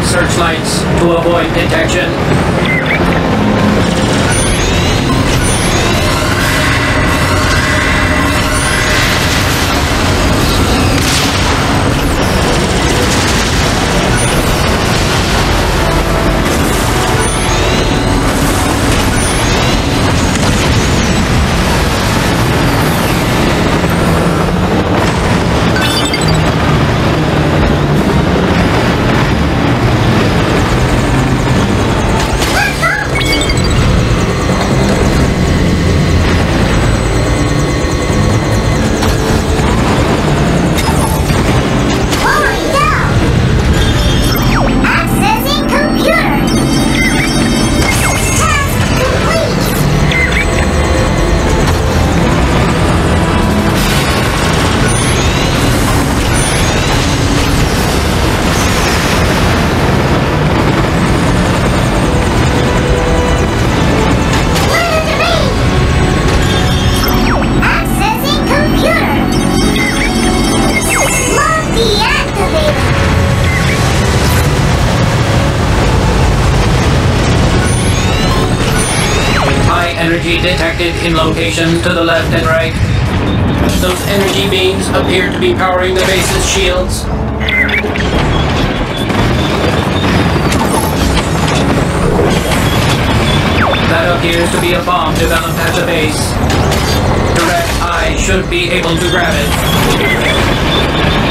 Searchlights to avoid detection. Energy detected in locations to the left and right. Those energy beams appear to be powering the base's shields. That appears to be a bomb developed at the base. Direct-i should be able to grab it.